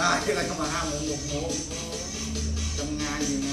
ได้ที่อไรเข้ามาห้าโมงหกโมงทำงานอยู่ไง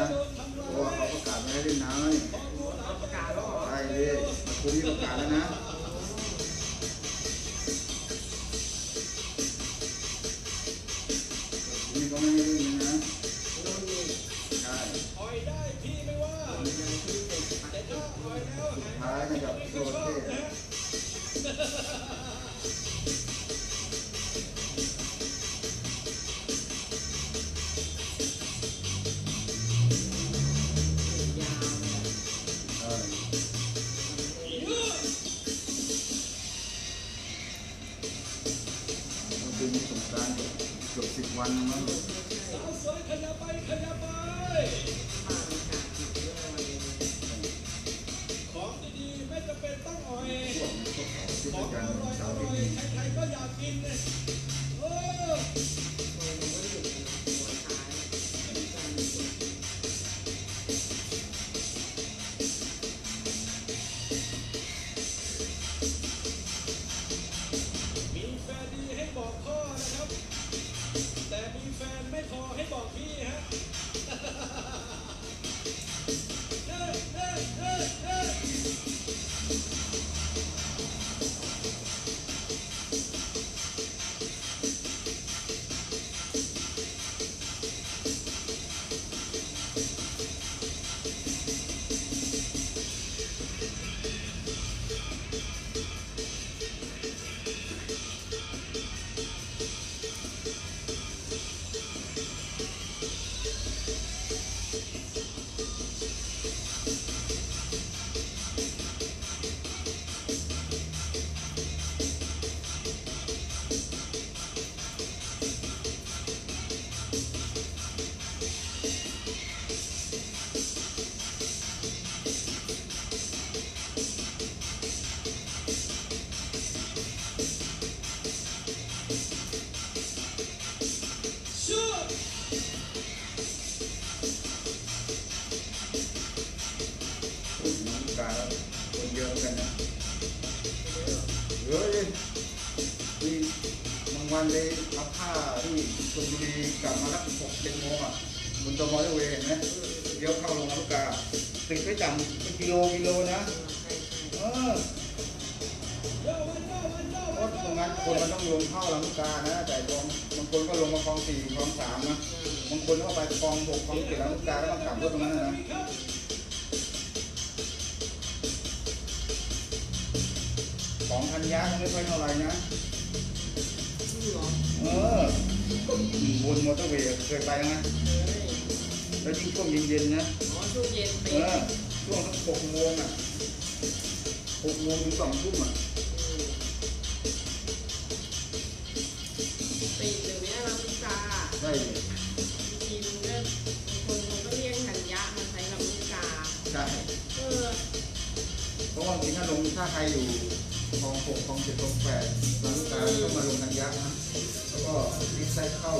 นะเพราะว่าเขาประกาศไม่ให้เล่นน้ำแล้วนี่ประกาศแล้วเหรอใช่เลยคุณที่ประกาศแล้วนะ วันเลยเอาผ้าที่ชลบุรีกลับมาสักหกเจ็ดโมงอะบนตมอเตอร์เวย์เห็นไหมเดี๋ยวเข้าลงลูกกาติดไปจังเป็นกิโลกิโลนะเออเพราะตรงนั้นคนมันต้องลงเข้าลำกานะ แต่ตรงบางคนก็ลงมาคลองสี่คลองสามนะบางคนก็ไปคลองหกคลองเจ็ดลำกาแล้วต้องกลับรถตรงนั้นนะของพันยาไม่ค่อยเท่าไหร่นะ จริงเหรอเออบนมอเตอร์เวย์เคยไปไหมเฮ้ยแล้วยิ่งช่วงเย็นๆนะอ๋อช่วงเย็นเอเป๊ะอช่วงสักหกโมงอะหกโมงถึงสองทุ่มอะปีหนึ่งเนี่ยลำลูกกาใช่จริงๆก็คนเขาก็เรียกธัญญามาใช้ลำลูกกาใช่เออเพราะว่าจริงถ้าลงถ้าใครอยู่ คลองหกคลองเจ็ดคลองแปดลำลูกกาต้องมาลงกันยักษ์นะแล้วก็รีไซเคิล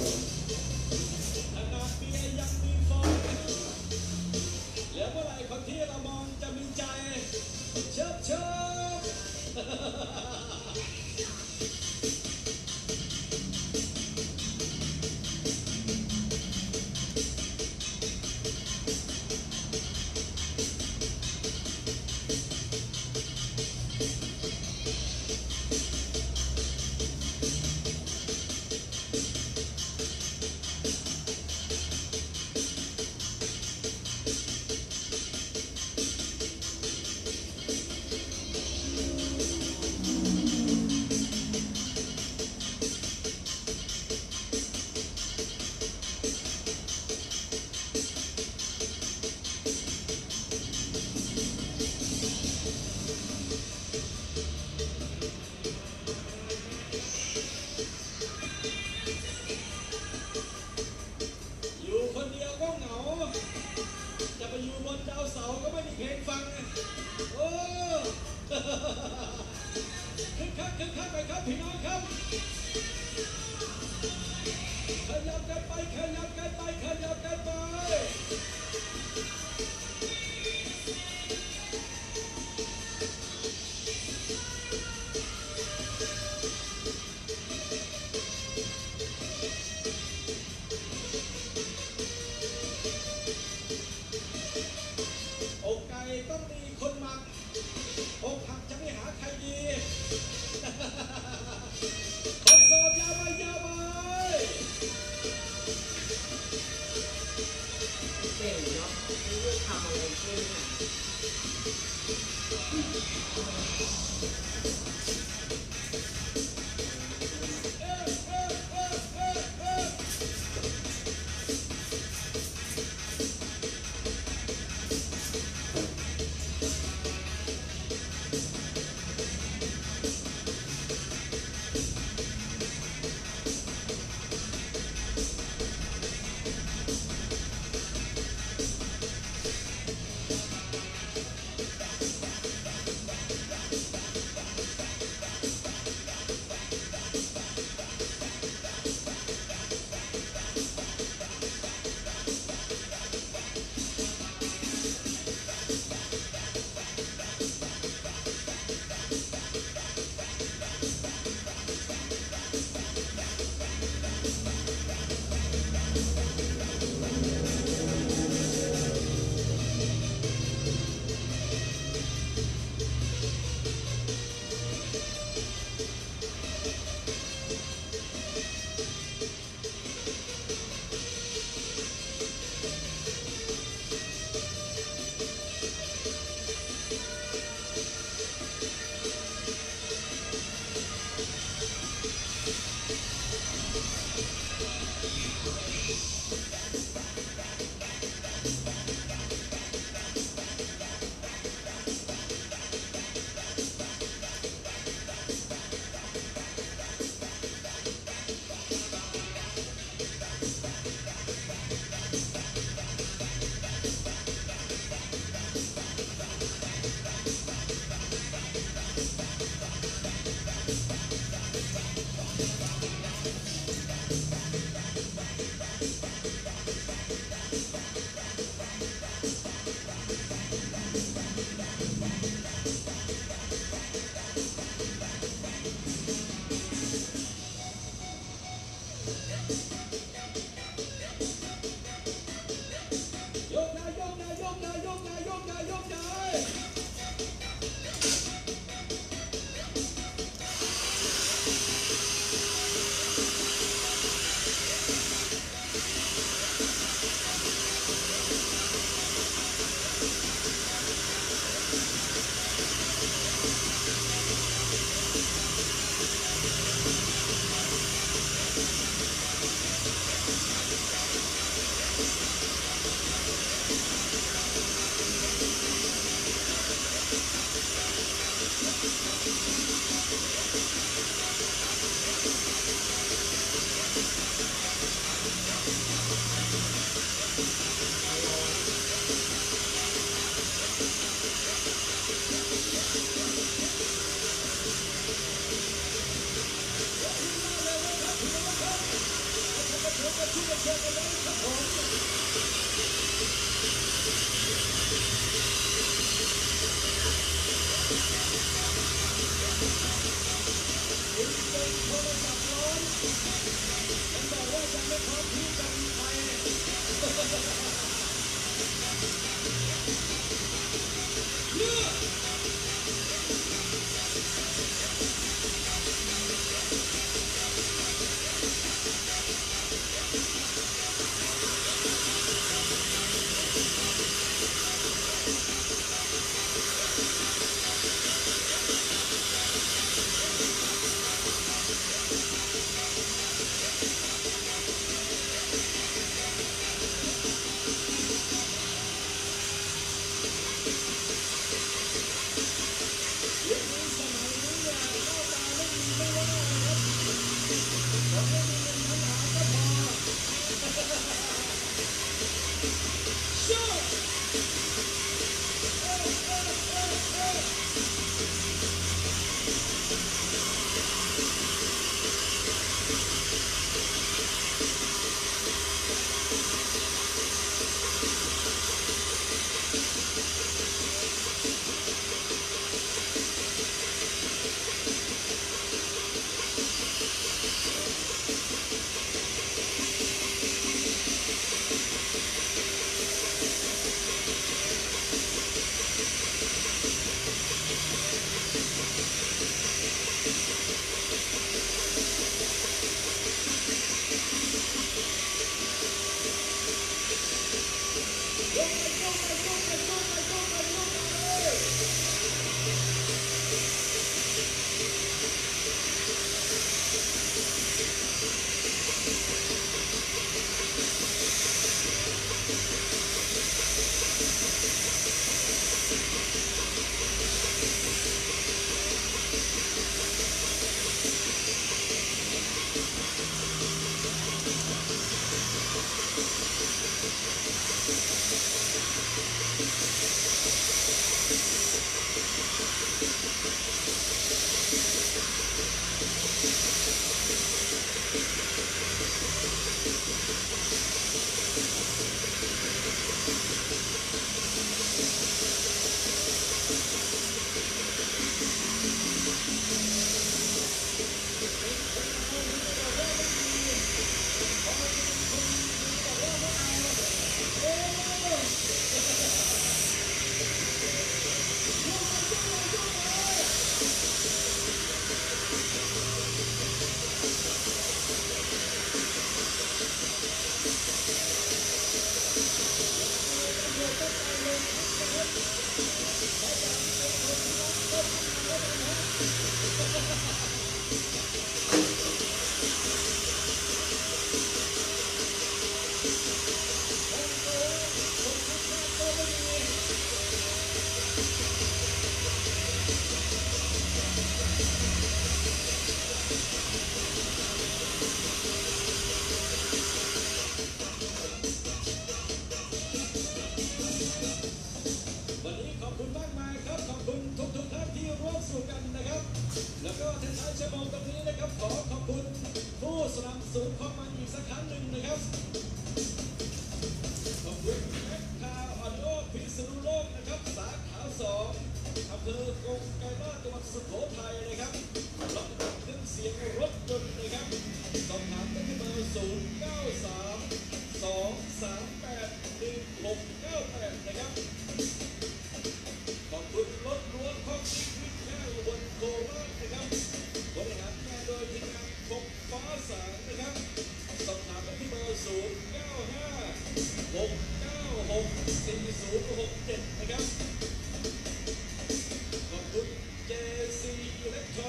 เ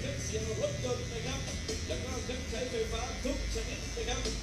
ครื่องเสียงรถยนต์นะครับ แล้วก็เครื่องใช้ไฟฟ้าทุกชนิดนะครับ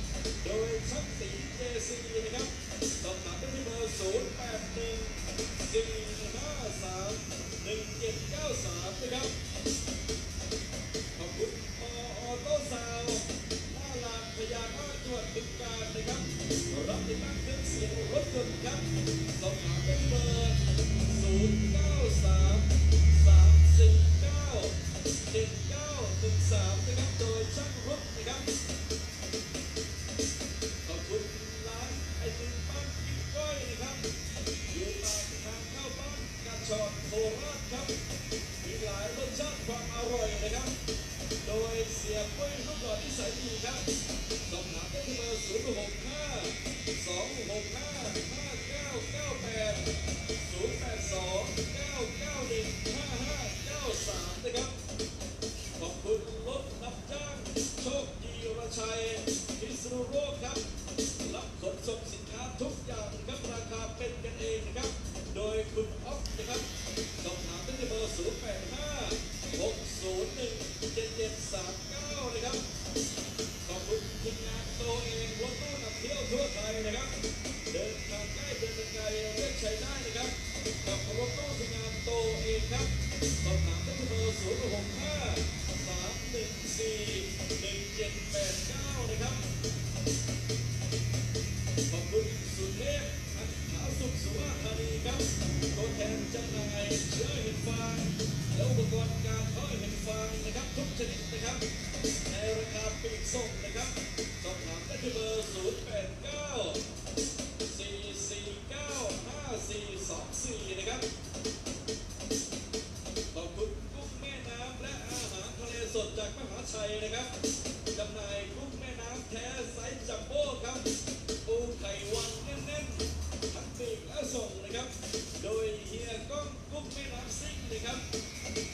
Deus, eu não vou...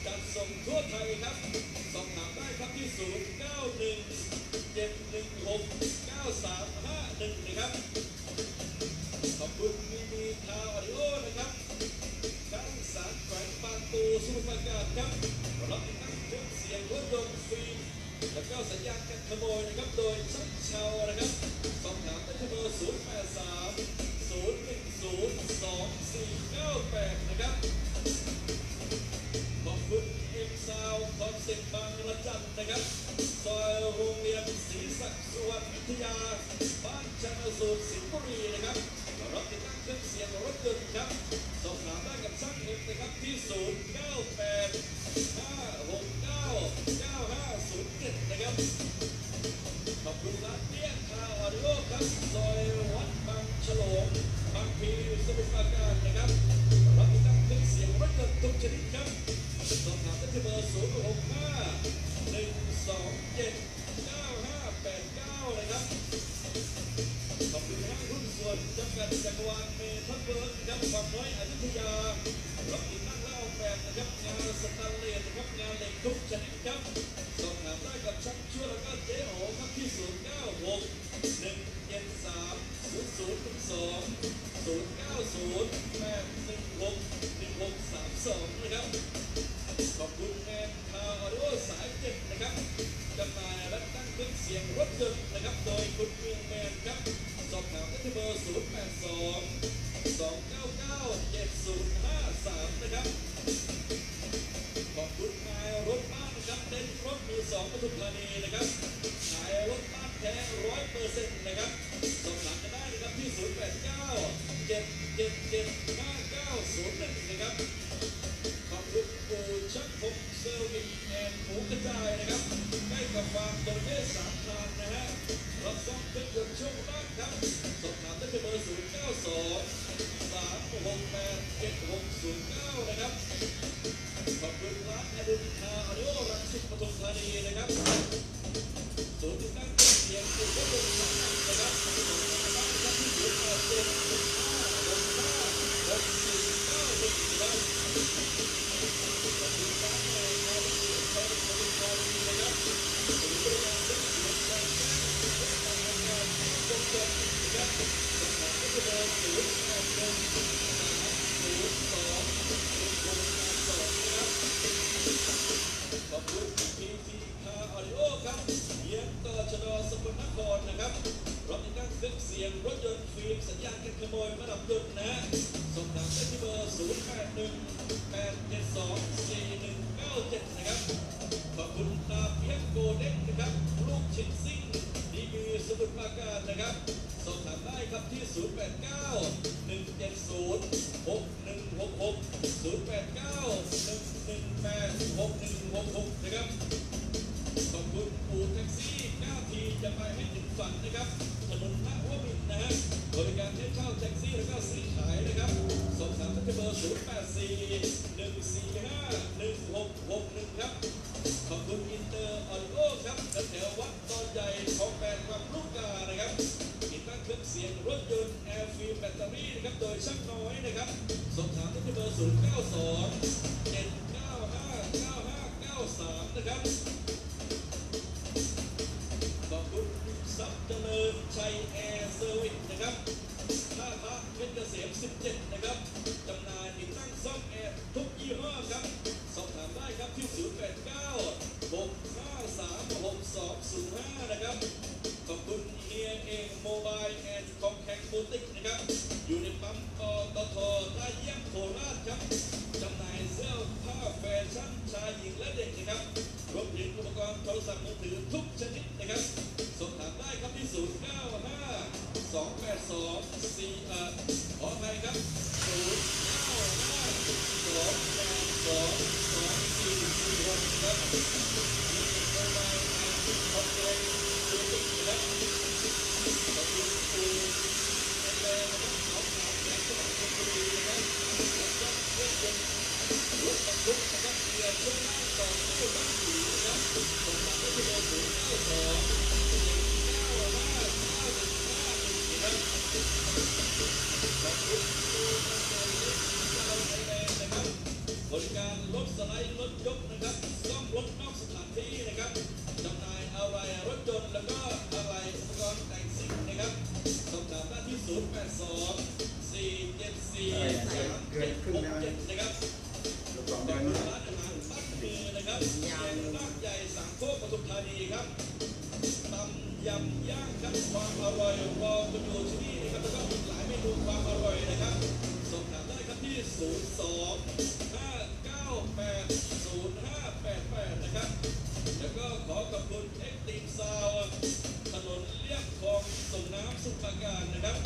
จัดส่งทั่วไทยครับ สอบถามได้ครับที่ 091 716 9351 นะครับ ขอบคุณมีมีทาวออดิโอนะครับช่างสารแขวงปางตูสุทาการครับรับทั้งเครื่องเสียงรถยนต์ฟรี และก็สัญญาณกันขโมยนะครับ โดยช่างชาวนะครับ ขอบคุณครัเตี้าอริโลครับซอยวัดบางฉลองบางพีสมุทรปรการนะครับรับติดังเครื่เสียงรถยนต์ทุชนิดครับสอบถามได้ที่เบอร์ศูนย์หกห้าหนึ่งสองเจ็ด ที่เบอร์082 2 0 8 9 1 1 8 6 1 6 6 นะครับ ขอบคุณปูแท็กซี่ 9 ทีจะไปให้ถึงฝันนะครับถนนพระวมินนะฮะบริการเช่าแท็กซี่แล้วก็ซื้อขายนะครับ สอบถามที่เบอร์ 0 8 4 1 4 5 1 6 6 1 ครับ ขอบคุณอินเตอร์ ฟิล์แบตเตอรี่นะครับโดยช่างน้อยนะครับสอบถามที่เบอร์ 0 9 2 7 9 5 9 5 9 3 นะครับ ไลด์รถยกนะครับต้องรถนอกสถานที่นะครับจำนายอะไรรถยนแล้วก็อะไรอุปกรณ์แต่งซิ่งนะครับสอบถามได้ที่ 082 474 ประการนะครับ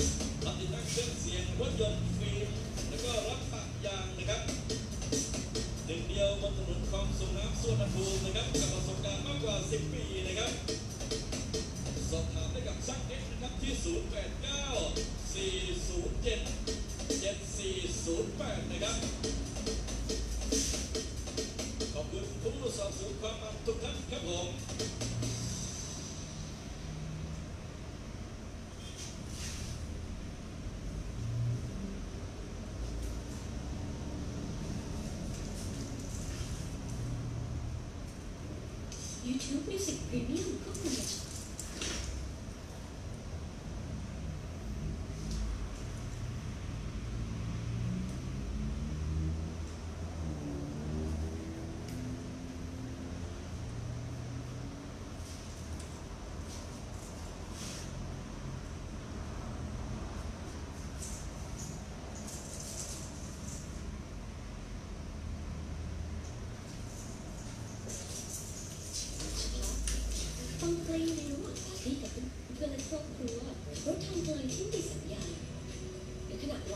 รับติดตั้งเครื่องเสียงรถยนต์ฟิล์มแล้วก็รับปะยางนะครับหนึ่งเดียวบนถนนคลองส่งน้ำส่วนภูมินะครับกับประสบการณ์มากกว่า 10 ปีนะครับสอบถามได้กับช่างเอ็นะครับที่ 0894077408 นะครับขอบคุณผู้สอบสวนความมันทุกท่านครับผม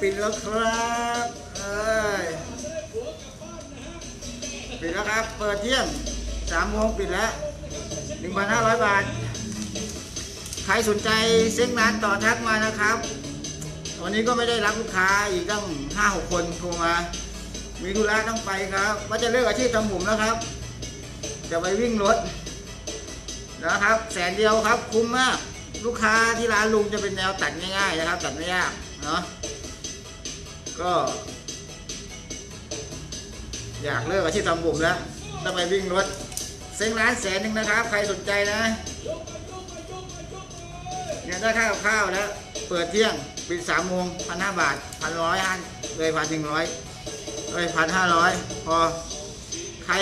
ปิดแล้วครับเอ้ยปิดแล้วครับ เปิดเที่ยงสามโมงปิดแล้วหนึ่งพันห้าร้อยบาท ใครสนใจเซ็งร้านต่อทักมานะครับ วันนี้ก็ไม่ได้รับลูกค้าอีกตั้งห้าหกคนโทรมา มีธุระต้องไปครับ ว่าจะเลิกอาชีพทำผมแล้วครับ จะไปวิ่งรถนะครับ แสนเดียวครับคุ้มมากลูกค้าที่ร้านลุงจะเป็นแนวตัดง่ายๆนะครับ ตัดไม่ยากเนาะ ก็ อยากเลิกอาชีพทำผมแล้วต้องไปวิ่งรถเซ็งร้านแสนหนึ่งนะครับ ใครสนใจนะเนี่ยได้ค่ากับข้าวแล้ว เปิดเที่ยงปิดสามโมงพันห้าบาทพันร้อยห้าเลยพันหนึ่งร้อยเลยพันห้าร้อยพอใคร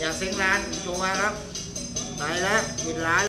อยากเซ็งร้านโทรมาครับไปแล้วปิดร้าน